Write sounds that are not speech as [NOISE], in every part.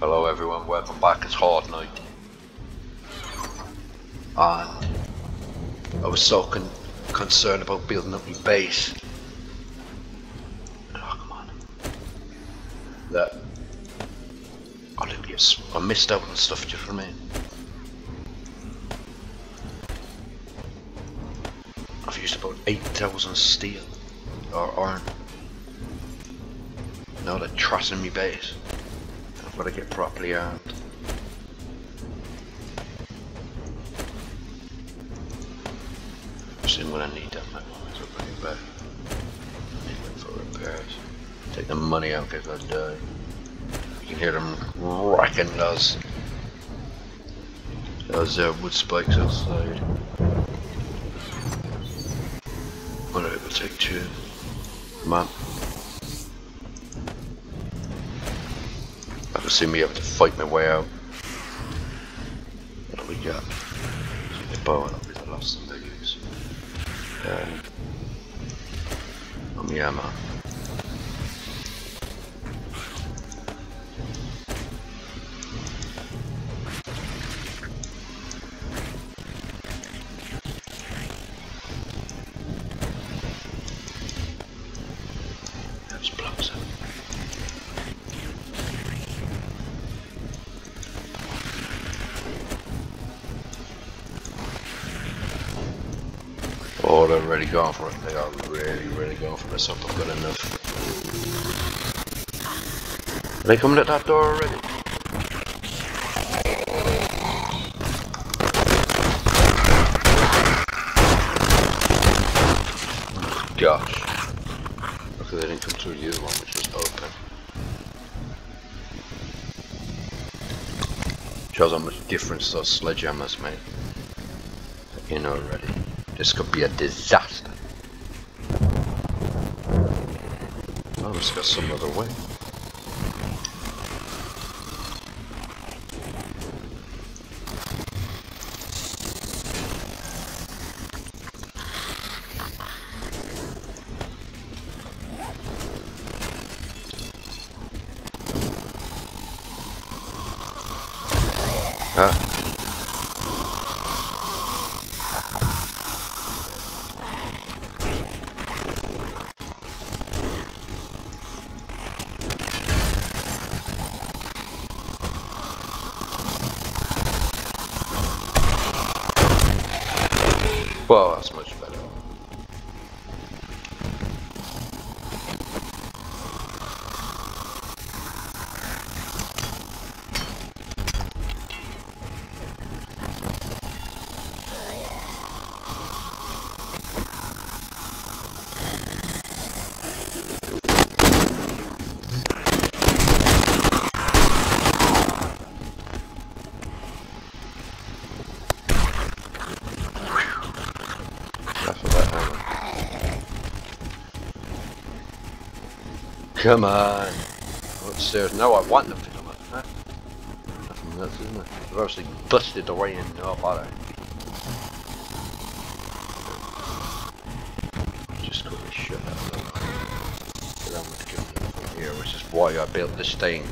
Hello everyone, welcome back, it's Horde Night. And I was so con concerned about building up my base. Oh, come on. That I get, missed out on stuff, what I mean? I've used about 8,000 steel, or iron. Now they're trashing me base. I've got to get properly armed. Soon when I need I might as well bring it back. Need them for repairs. Take the money out because I die. You can hear them racking those those uh, wood spikes outside. It will take two. Come on. I can see me having to fight my way out. They're really going for it. They are really, really going for this. Hope I've got enough. Are they coming at that door already? Gosh. Look, they didn't come through the other one, which was open. Shows how much difference those sledgehammers make. In already. This could be a disaster. Oh, let's go some other way. Ah. Well, that's much better. Enough of that hammer. Come on. Upstairs. No, I want them to come up. Huh? Nothing nuts, isn't it? They've obviously busted their way in up, are they? Just quickly shut that with coming from here, which is why I built this thing.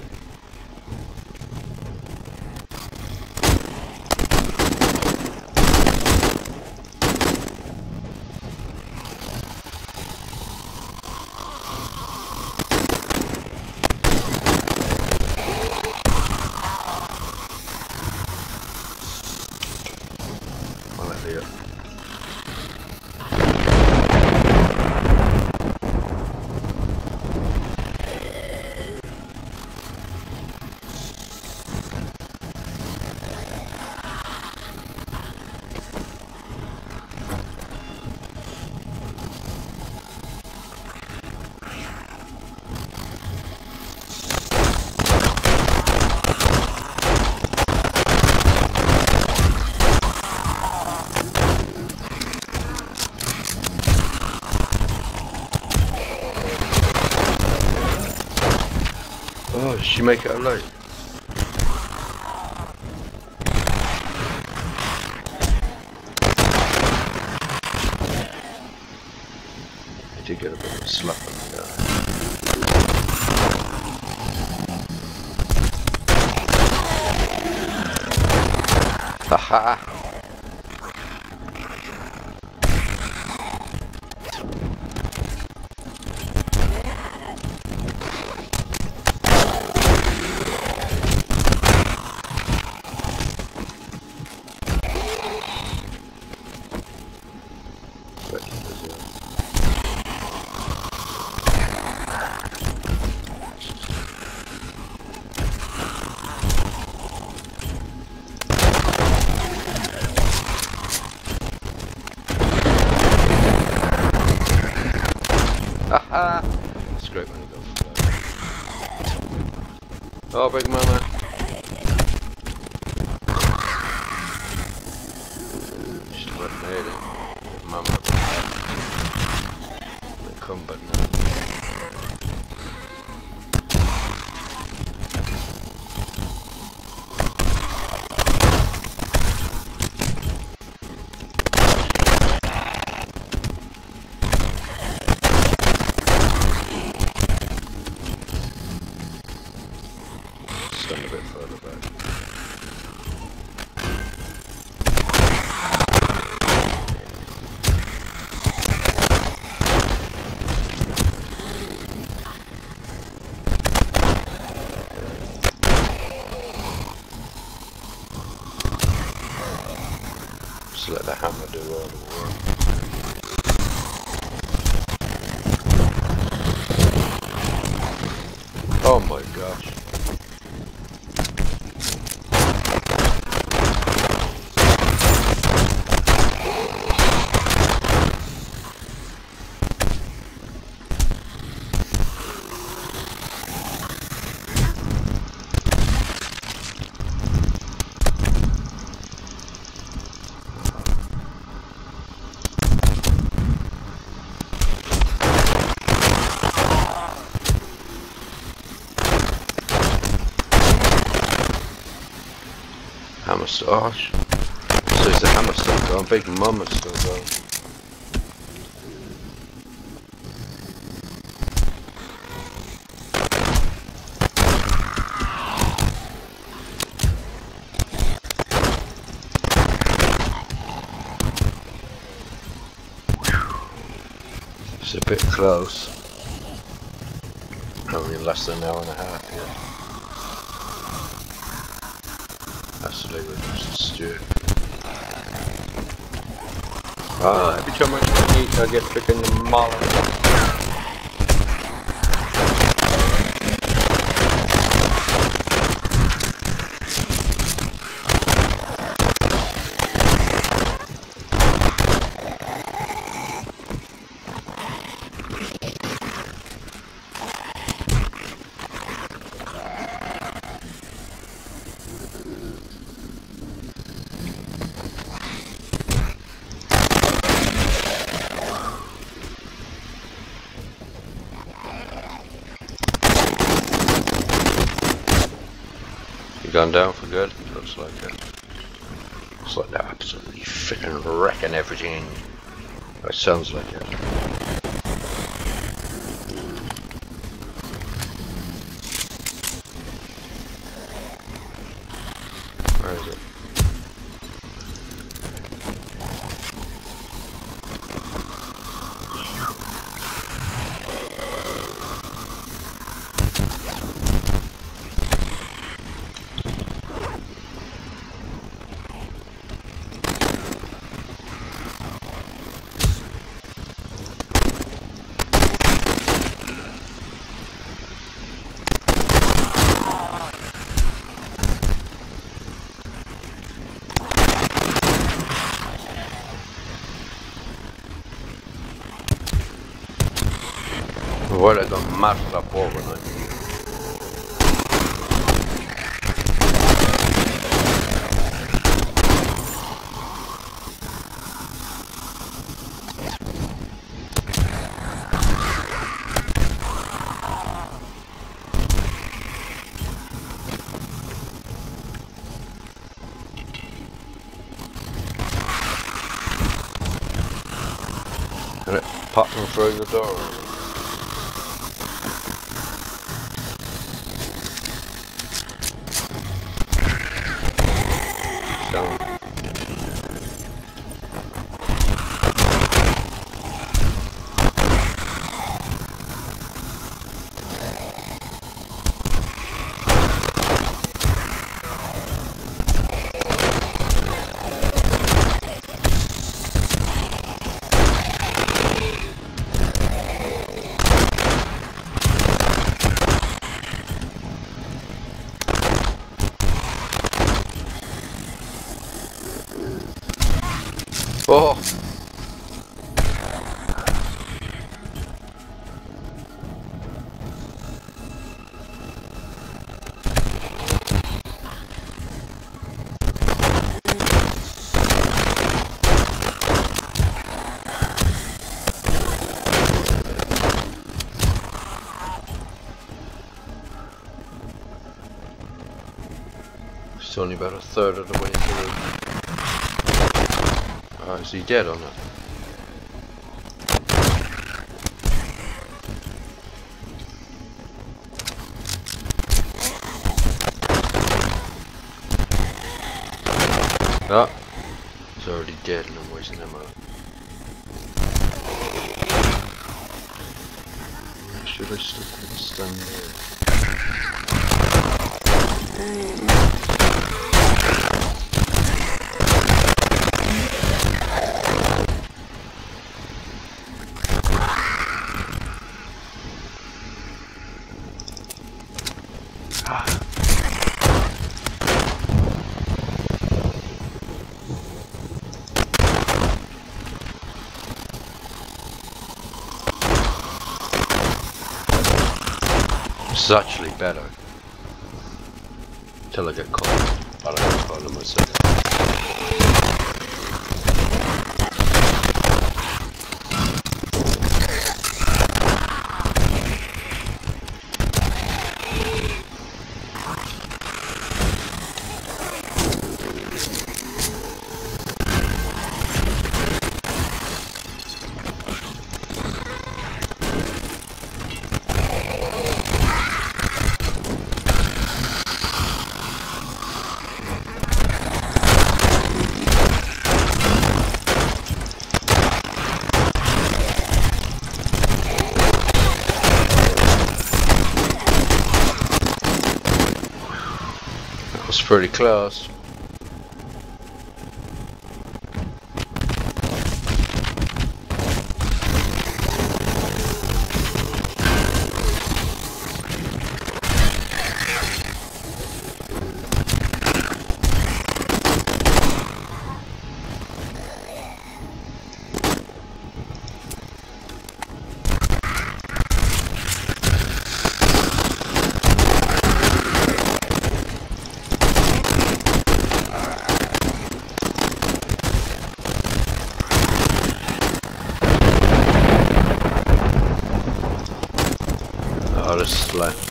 make it alone? I did get a bit of a slap on the guy. Haha! Hammer still, oh, sh- so is the hammer still going? Big mama's still going. It's a bit close. Only less than an hour and a half, yeah. That's the day with stew. Ah, every time I eat, I get freaking mullet. Gone down for good? Looks like it. Looks like they're absolutely freaking wrecking everything. It sounds like it. Where is it? Vuole con mazza poco noi. And it through the door. Down. Only about a third of the way through. Oh, is he dead or not? Ah, he's already dead and I'm wasting ammo. Should I still stand there? This is actually better. Until I get caught. I don't get caught in pretty close. This is left.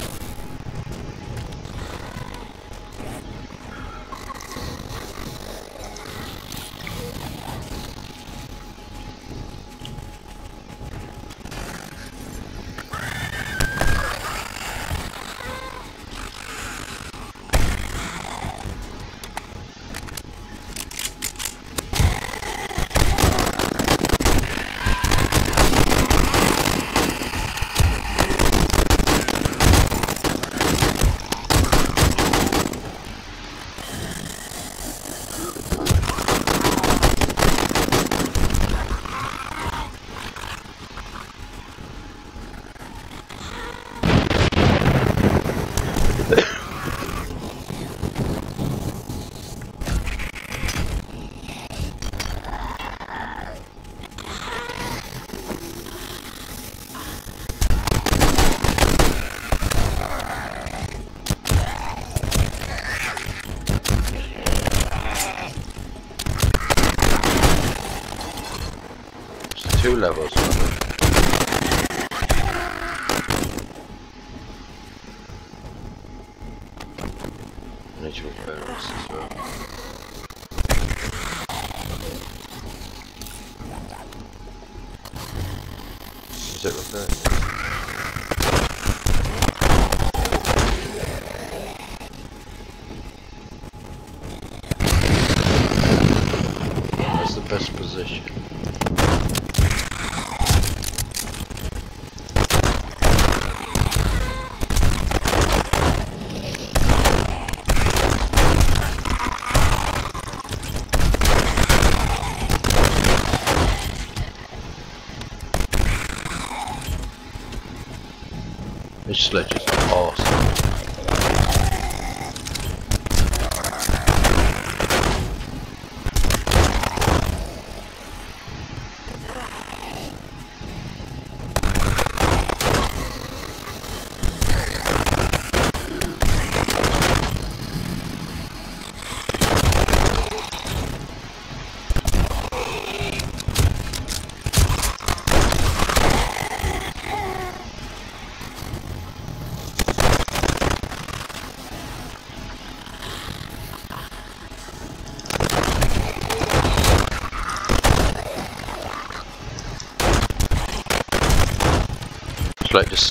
Best position. This sledge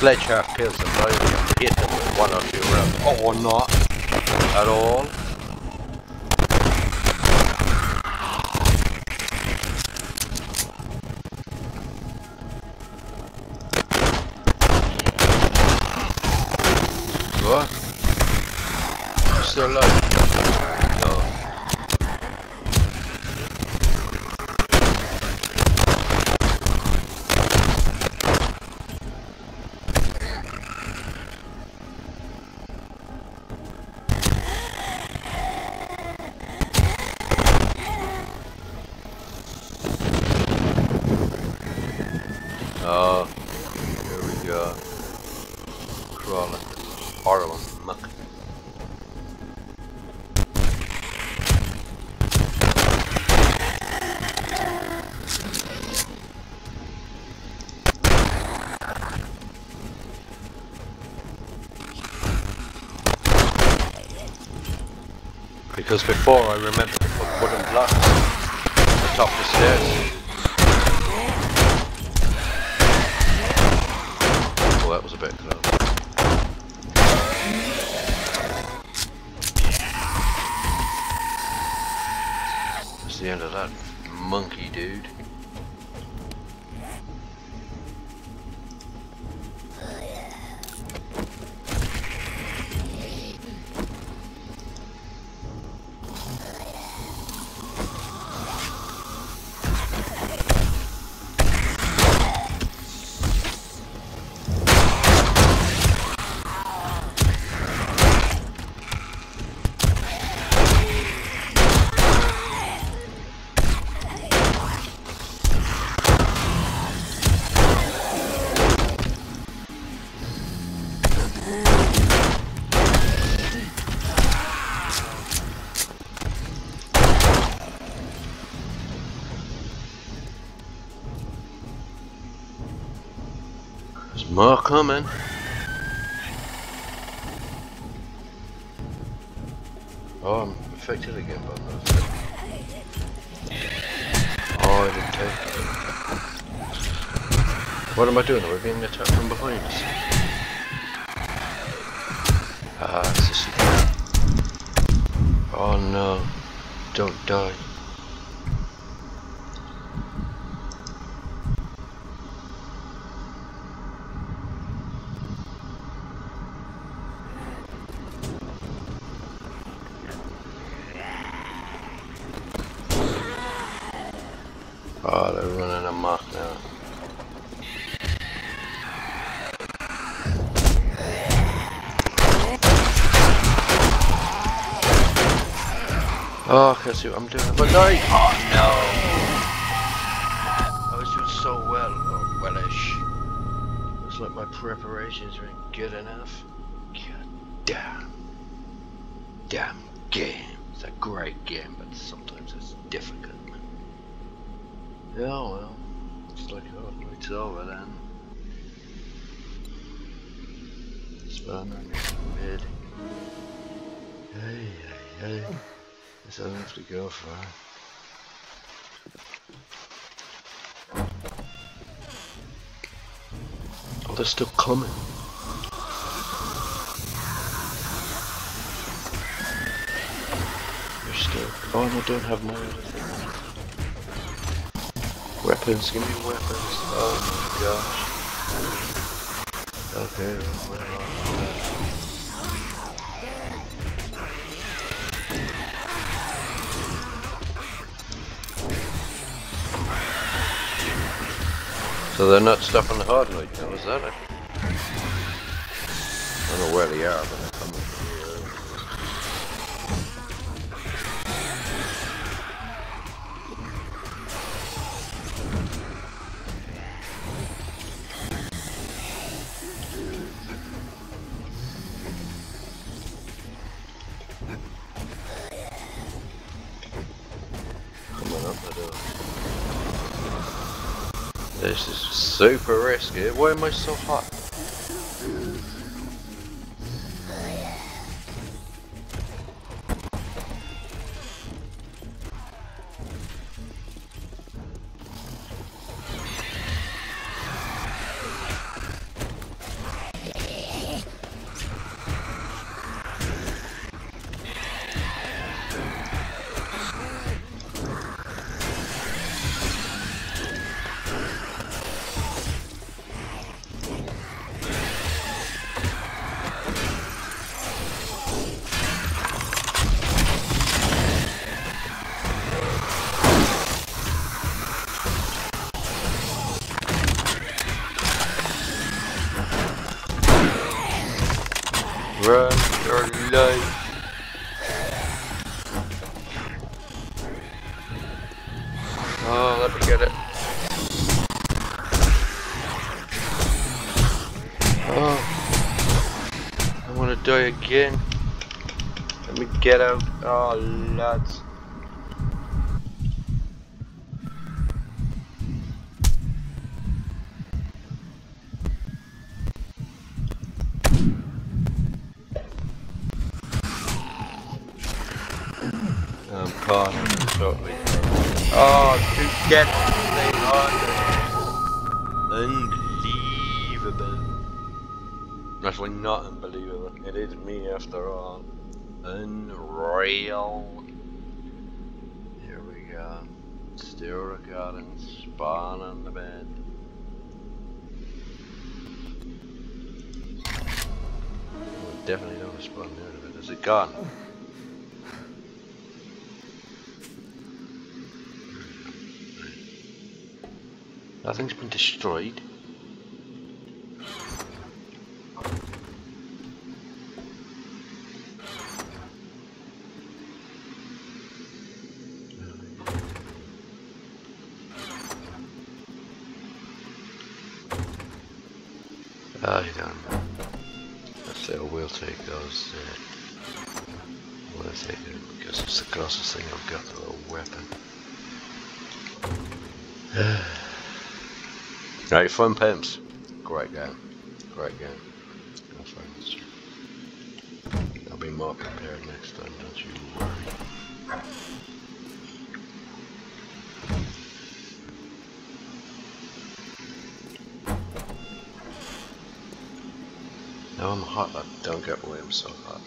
like the sledge half kills them, I only have to hit them with one um, oh, or two rounds. Oh, not at all. Because before I remember to put wooden blocks at the top of the stairs. There's more coming. Oh, I'm affected again by those. Oh, I didn't take it. What am I doing? Are we being attacked from behind us? Ah, it's a secret. Oh no. Don't die. Oh, they're running amok now. Oh, I'm doing. it. But I, oh no! I was doing so well, or wellish. It was like my preparations weren't good enough. God damn. Damn game. It's a great game, but sometimes it's difficult. Yeah, well, looks like oh, it's over then. Spawn Guess I don't have to go far. Oh, they're still coming. They're still. Oh, and I don't have my. Weapons, give me weapons. Oh my gosh. Okay, well, So they're not stopping the hard light now, is that it? I don't know where they are, but super risky. Why am I so hot? Again. Let me get out. Oh, lads. Gone? Nothing's been destroyed. Right, fun pimps. Great game. Great game. No. I'll be more prepared next time, don't you worry. Now I'm hot, but don't get away, I'm so hot.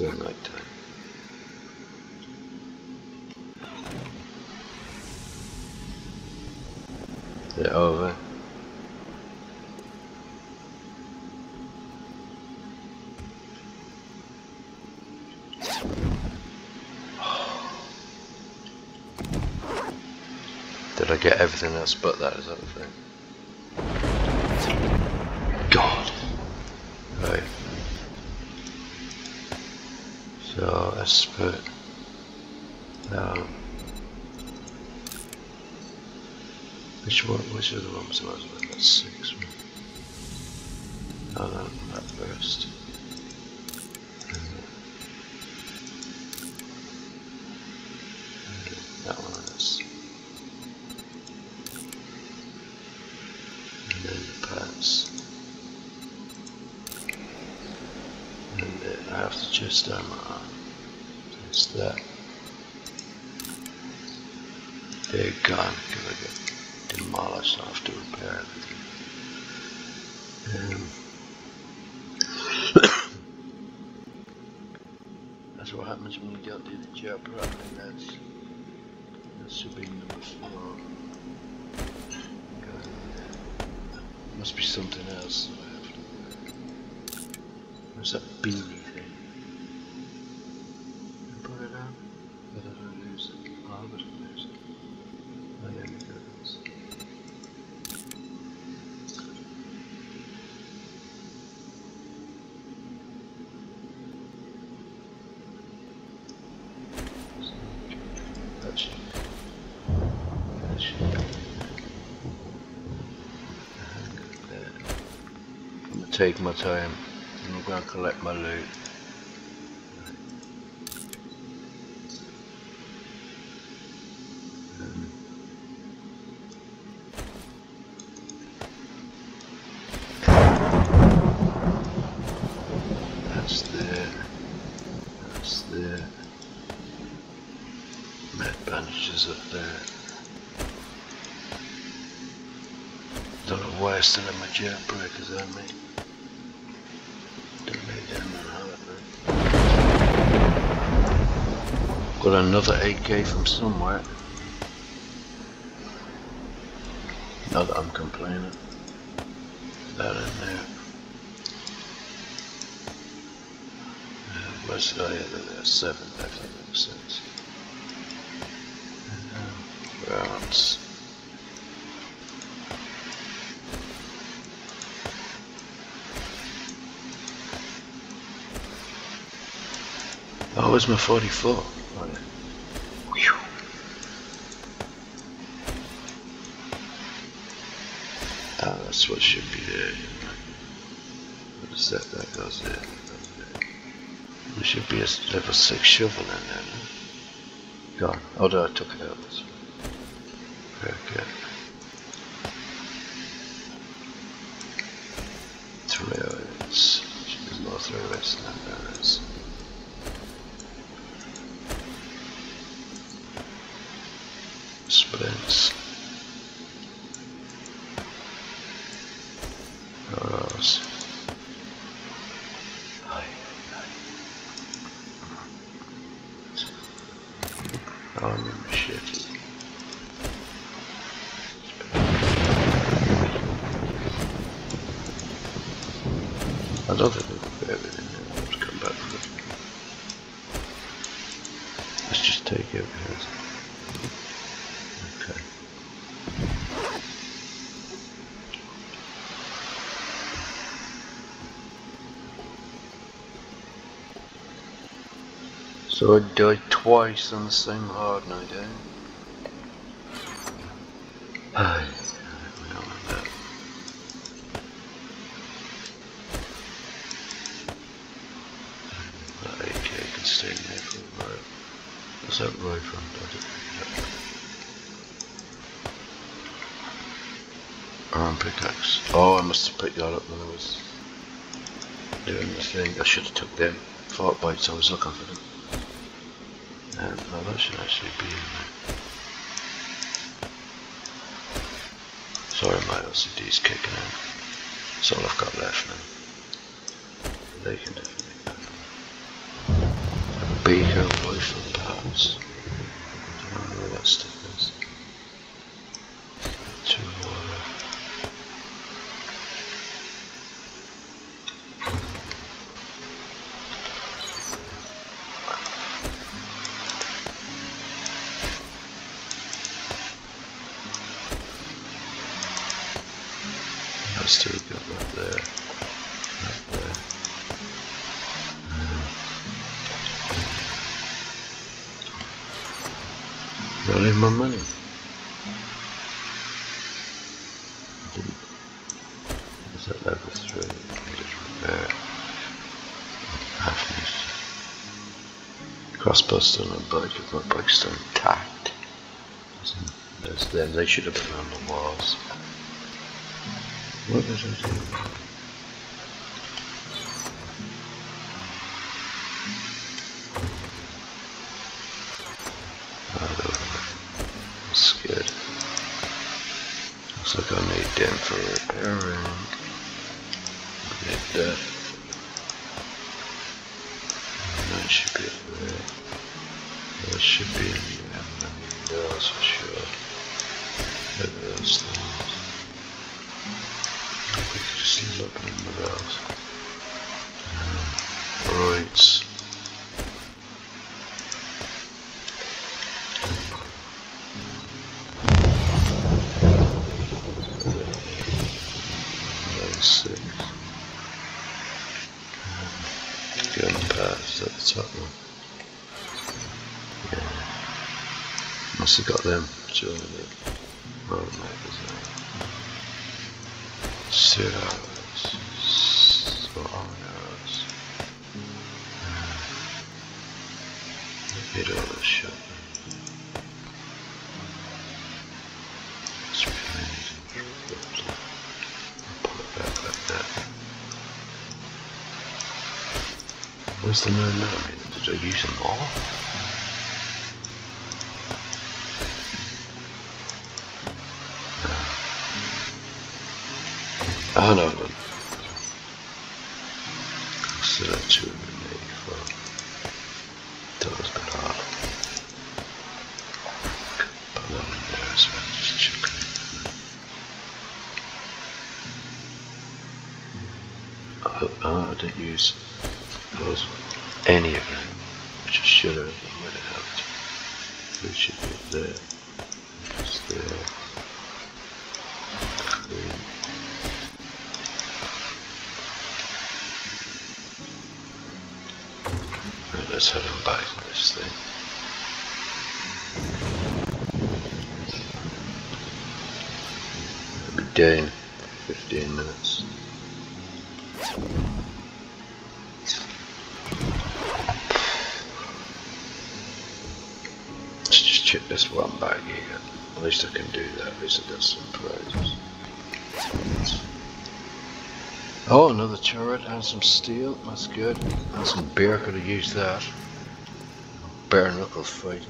still night time. Is it over? Did I get everything else but that? Is that the thing? God. Right. So let's put um, which one which of the ones was it? That's six one. Oh no, that first. that one is and then the pants. And then I have to just um uh, just that. They're gone because I got demolished. I have to repair everything. Um, that's what happens when you don't do the job properly. That's that should be number four. Okay. Must be something else. Where's that beanie thing? Put it on. But I don't lose it. Oh, I would lose it. Oh, there we go. That's- That should, that should be hang it there. I'm gonna take my time I'm gonna collect my loot. Um, That's there. That's there. Med bandages up there. Don't know why I still have my jailbreakers on me. Another AK from somewhere. Not that I'm complaining. That in there. Uh, where's the other there? Seven, I think, six. Whereabouts? Oh, where's my 44? That's what should be there. What is that? That goes there. There should be a level 6 shovel in there. No? Gone. Oh, no, I took it out. This one. Okay. Threads. There's more threads than there is. Splints. Arrows. Oh shit. I don't think we'll put everything in. I'll have to come back for it. Let's just take everything. Okay. So I died twice on the same horde night, eh? For a while. That? Iron pickaxe. Oh, I must have picked that up when I was doing the thing. I should have took them. Fart bites, I was looking for them. And well, that should actually be in there. Sorry, my OCD's kicking in. That's all I've got left now. They can definitely go. Beaker rifle parts. I don't know where that stuff Crossbow still on bike, if my bike's still intact. There's them, they should have been on the walls. What was I don't know. I'm scared. Looks like I need them for repairing. Need that. And that should be up there. Should be in there. I need those for sure. Look at those things. Could just look at them um, those. Right. Level six. Gun pads at the top one. Yeah. Must have got them during the road makers there. Zeros. Swallows. Middle of the shop. Where's the moon now? Did I use them all? Oh no, no. So that's 284. That was a bit hard. Put that in there as well, just check it. Oh, oh, I didn't use those, any of them, which I should have, I might have helped. It should be up there. Still. Clean. Head on back this thing. It'll be down 15 minutes. Let's just chip this one back here. At least I can do that. At least I got some prizes. Oh, another turret and some steel. That's good. And some beer. Could have used that. Bare knuckle fighting.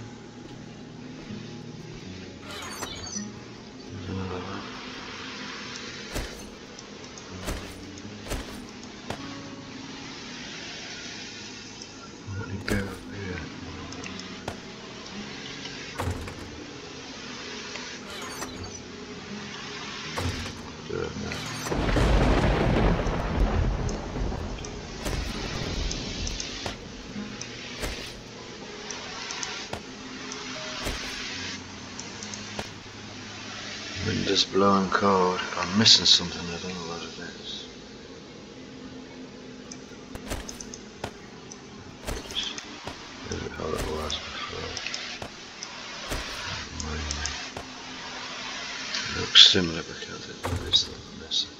Is blowing cold. I'm missing something, I don't know what it is. The hell it was before. It looks similar because it is missing.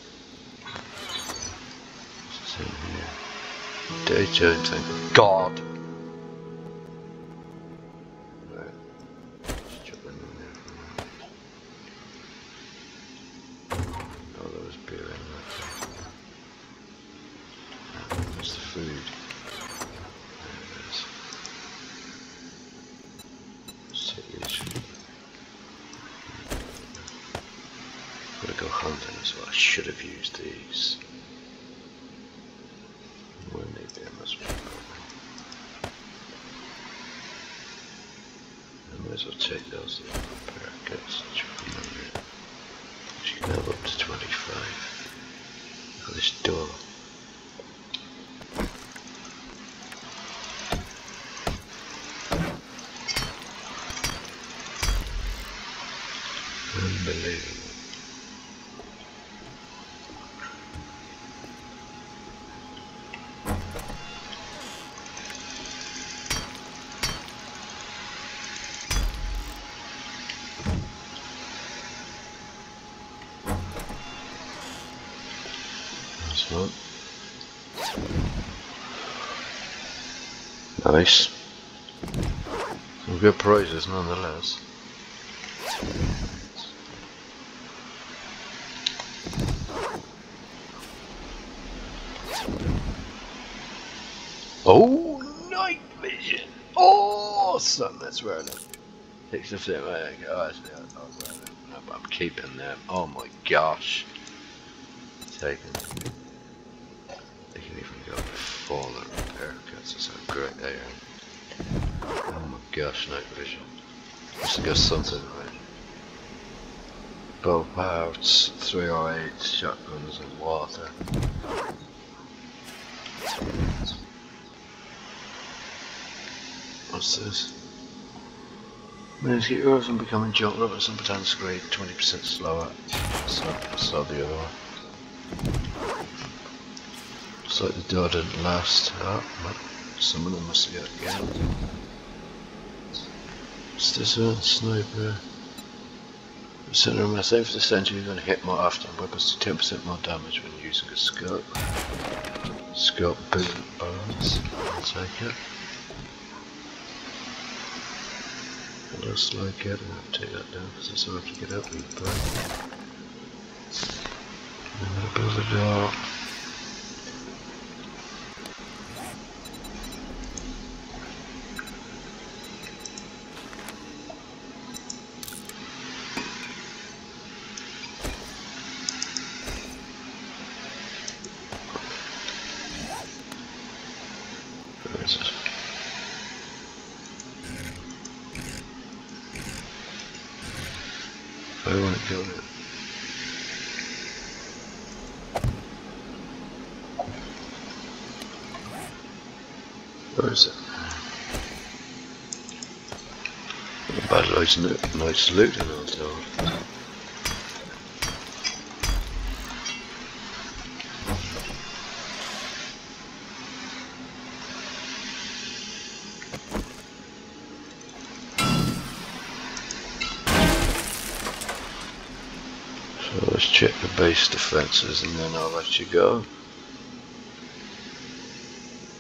What's in here? Daytime, thank God! Food. These. Gotta go hunting as well. I should have used these. We'll need them as well. I might as well take those little packets. Chuck them in there. She can have up to 25. Look at this door. Unbelievable. That's one. Nice. Some good prizes nonetheless. Oh, night vision! Awesome! That's where I away. Oh, one. I'm keeping them. Oh my gosh. Taking. They can even go before the repair kits. That's how great they are. Oh gosh, night vision. Must got something right. Bow parts, 308 shotguns and water. What's this? To get yours and becoming rubbers and pretend scrape 20% slower. So, so the other one. Looks like the door didn't last. Oh, some of them must have got killed. This one? Sniper. Center of my safe the center you're going to hit more often. Weapons do 10% more damage when using a scope. Scope. I'll take it. Looks like it. I'll take that down because it's hard to get up with back. I'm going to build door. It? Bad Nice, nice loot all that. So let's check the base defences and then I'll let you go.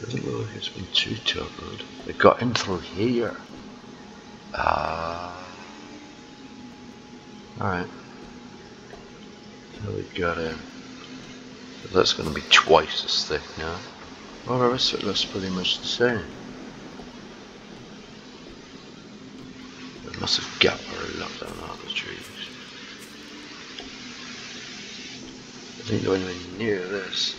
Like it's been too toppled. It got in through here. Ah. Alright. So we've got in. So that's going to be twice as thick now. Well, the rest of it looks pretty much the same. A massive gap or a lot down all the trees. I think going anywhere near this.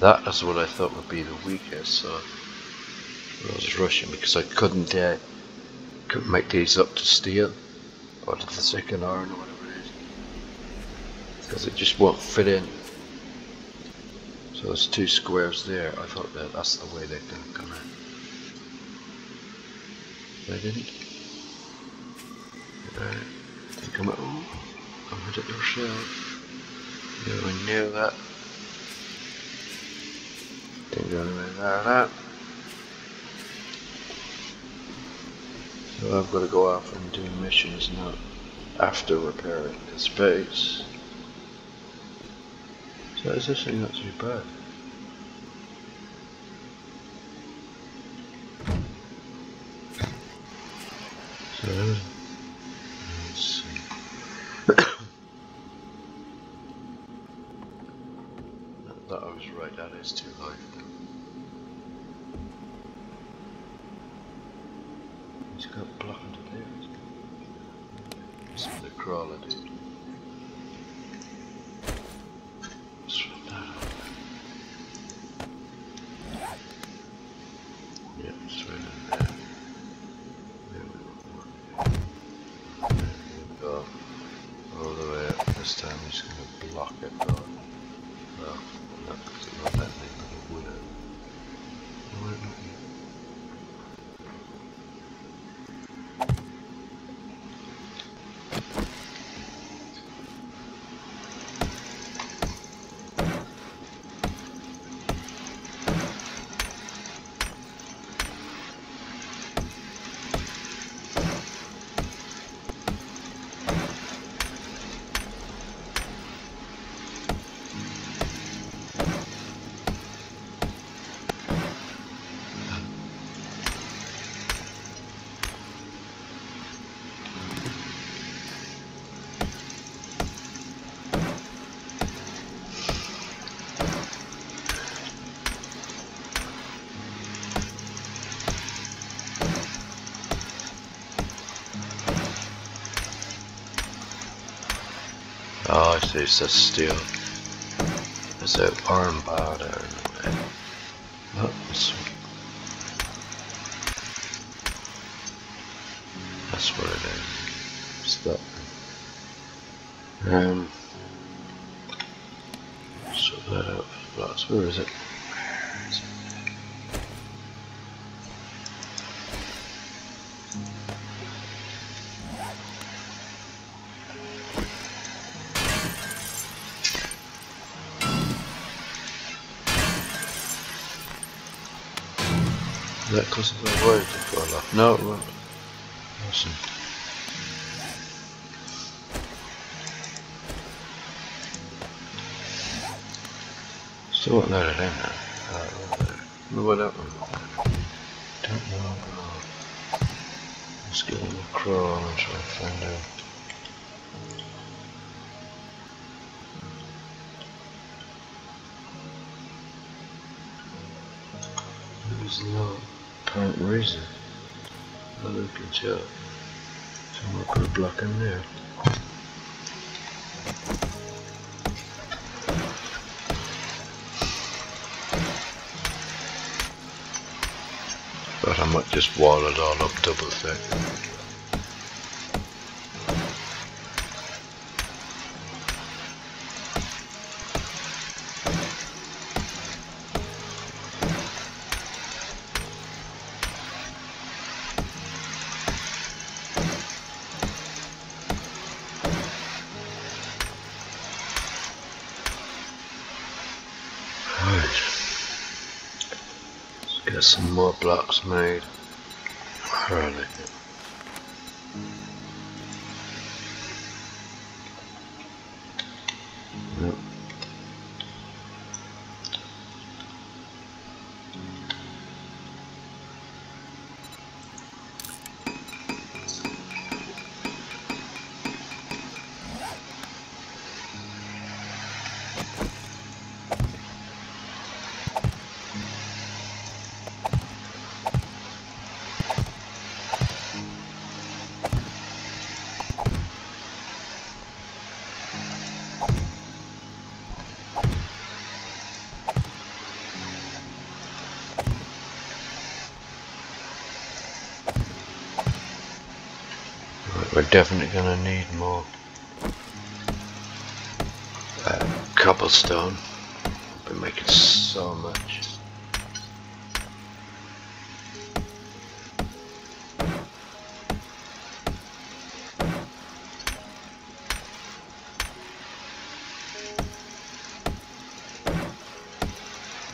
That is what I thought would be the weakest, so I was rushing because I couldn't uh, couldn't make these up to steel or the second iron or whatever it is because it just won't fit in. So there's two squares there. I thought that that's the way they're going to come in. They didn't. Right. They come out. Oh, come at it yourself. You knew that. Didn't go anywhere like that. So I've got to go off and do missions now after repairing this base. So it's actually not too bad. So let's see. [COUGHS] that I was right, that is too high. He's got block under there. It's the crawler dude. Oh, I see, it says steel. Is it arm bar there? Oh, that's, what it is. Stop. that. Um, sort that. That's where is it? Because of the word to fall off? No, it won't. Awesome. Still won't it in there. Uh, what that one. Don't know. Let's him a crawl and try to find out. Reason. Not that I'm gonna put a block in there. But I might just wall it all up double thick. Yep. Definitely gonna need more uh, cobblestone. Been making so much.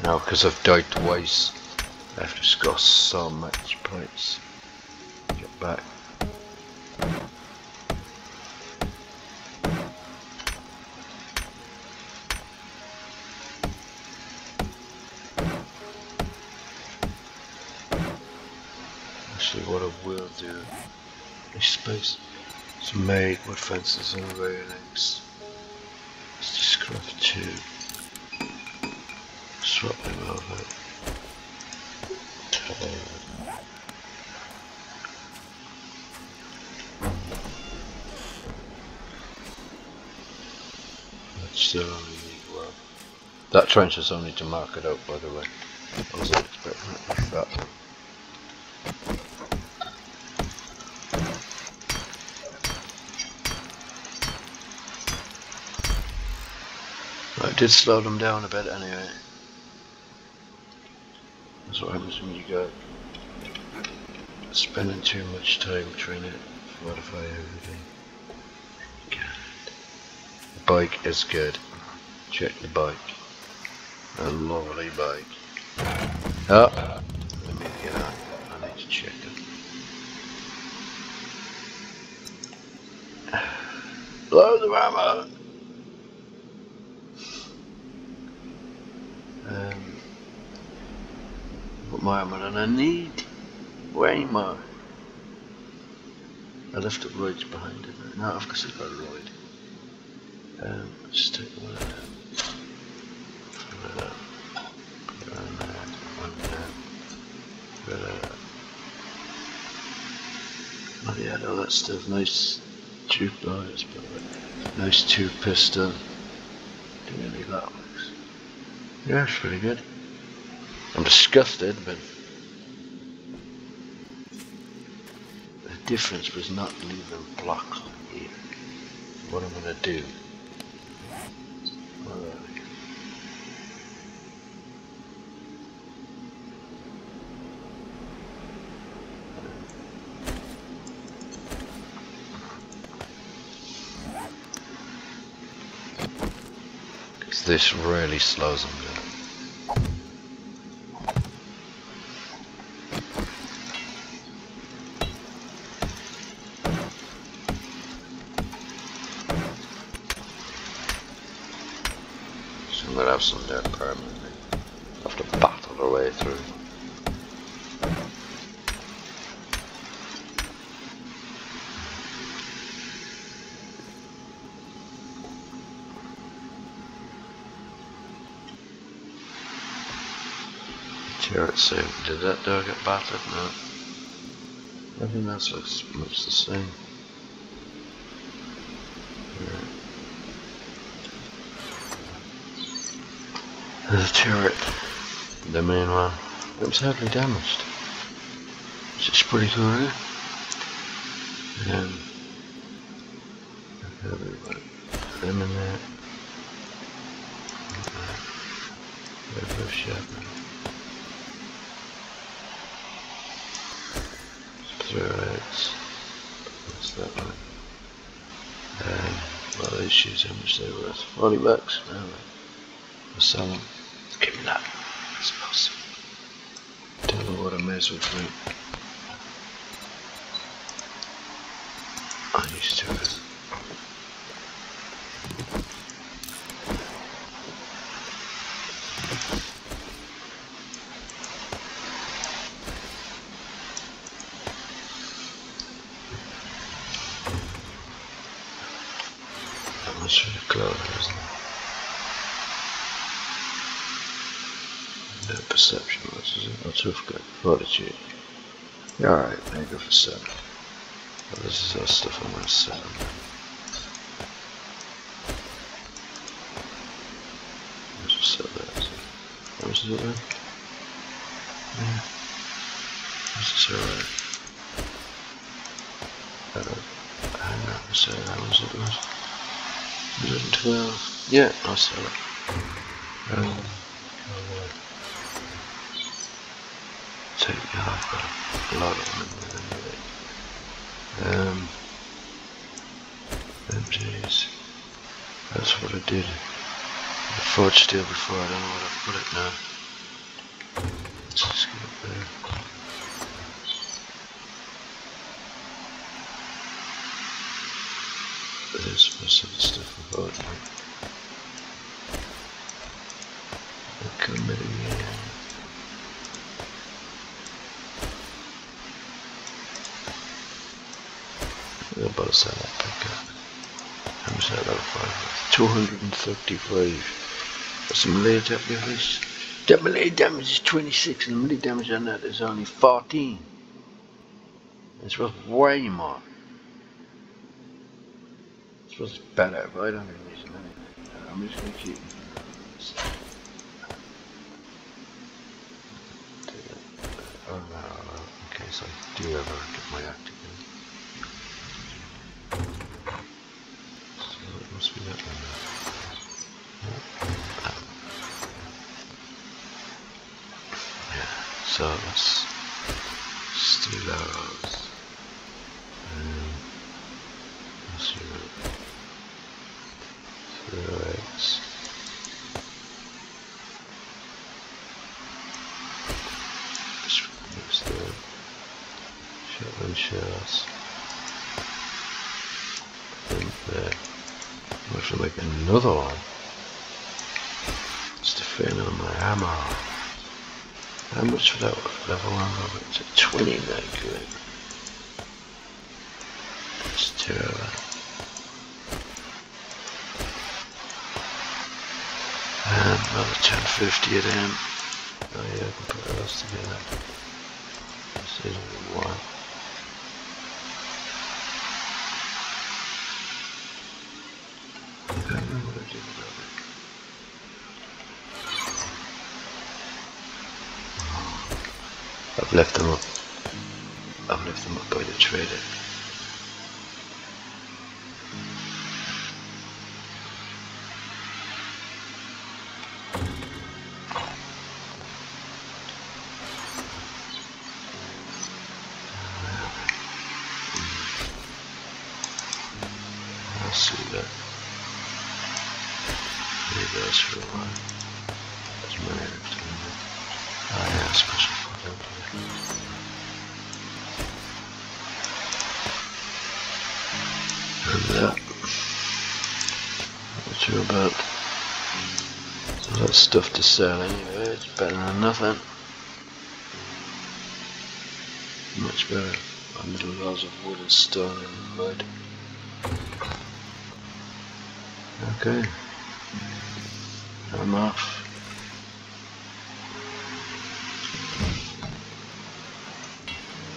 Now, because I've died twice, I have to score so much points. Get back. Make wood fences and railings. Let's just craft two. Swap them over. That trench is only to mark it out, by the way. I wasn't expecting that. Did slow them down a bit anyway. That's what happens when you go spending too much time trying to modify everything. God. The bike is good. Check the bike. A lovely bike. Oh, let me get on. I need to check it. Loads of ammo. Um, what more am I gonna need? Way more. I left a roid behind it. No, of course I've got a roid. Um, just take one of them. Up. Up. Oh yeah, all that stuff. Nice tube bars, but nice tube piston. Do you need that works? Yeah, it's pretty good. I'm disgusted, but difference was not leaving blocks on here. What I'm do. Are they? Because this really slows them down. Have there permanently. Have to battle our way through. Turret. Did that dog get battered? No. Everything else looks much the same. Right. A turret. The main one. It was hardly damaged. Which is pretty cool, eh? Um, everyone. Them in there. They're both sharpened. Threads. What's that one? Um, well, these shoes, how much they worth? 40 bucks. No, I'll sell them. Give me that. That's awesome. As well drink. I used to it. That was really close, isn't it? No perception was. Fortitude. Yeah, alright, maybe go for seven. But this is all stuff I'm gonna set on. Let's just set that. It? Yeah. This is alright. Uh, hang on a second, how much it was? 112. Yeah, I'll sell it. Um, take yeah, I've them. Um. That's what I did. The forge steel before, I don't know what I put it now. Let's just get it there. There's the stuff about it. That back up. How much that for? 235. That's some melee attack damage. That melee damage is 26 and the melee damage on that is only 14. It's worth way more. It's be better, but I don't think it's anyway. I'm just gonna keep Oh no, in case I do ever get my act again. So be that one. Yeah, so let's do those. Um, let's do zero X. Just mix the shotgun shells. And there. I have to make another one. It's defending on my ammo. How much for that level It's at 29 good. Let's do that. And um, another 1050 at him. Oh yeah, I can put those together. This is one. I don't know what I did about it. I've left them up. I've left them up by the trader. I'll see that. Maybe that's for a while. That. What you about? So that's stuff to sell anyway, it's better than nothing. Much better. My middle rows of wood and stone and mud. Okay. I'm off.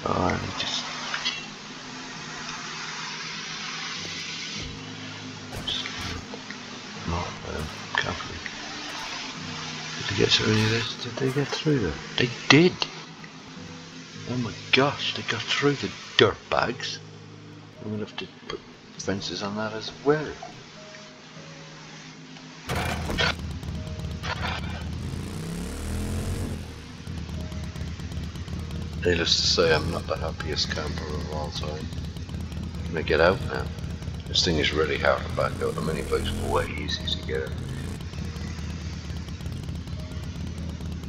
Oh, get through any of this? Did they get through there? They did! Oh my gosh, they got through the dirt bags. I'm gonna have to put fences on that as well. Needless to say, I'm not the happiest camper of all time. I'm gonna get out now. This thing is really hard to back out. The minibike's way easy to get out.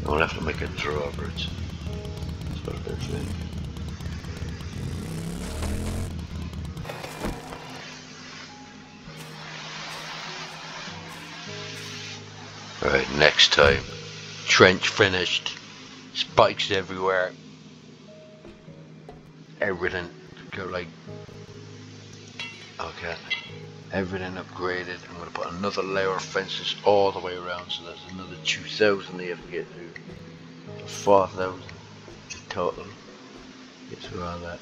I'll have to make a drawbridge. That's what I've actually. Right, next time. Trench finished. Spikes everywhere. Everything. Go like. Okay. Everything upgraded. I'm going to put another layer of fences all the way around. So there's another 2,000 they have to get through. 4,000 total. Get through all that.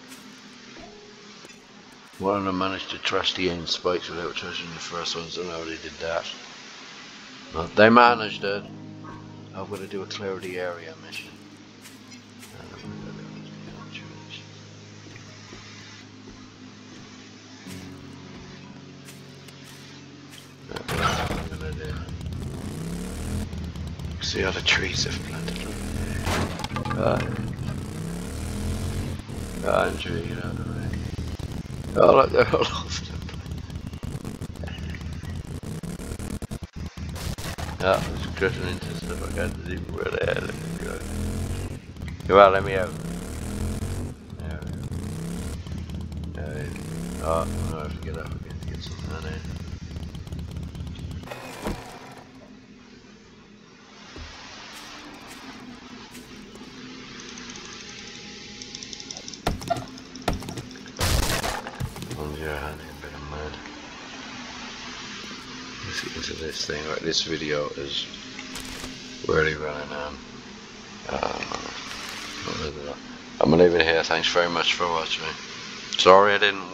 One of them managed to trash the end spikes without trashing the first ones. I don't know they did that. But they managed it. I'm going to do a clear the area mission. See all the trees have planted. Ah, ah, and tree, get out of the way. Oh, look, they're all [LAUGHS] off the Yeah, it's drifting into stuff I can't see where they are. Come on, let me out. There we go. Go. Oh, I have to get up again to get something on there. Hold your hand in a bit of mud. Let's get into this thing. Right, this video is really running on. Uh, I'm gonna leave it here. Thanks very much for watching. Sorry I didn't.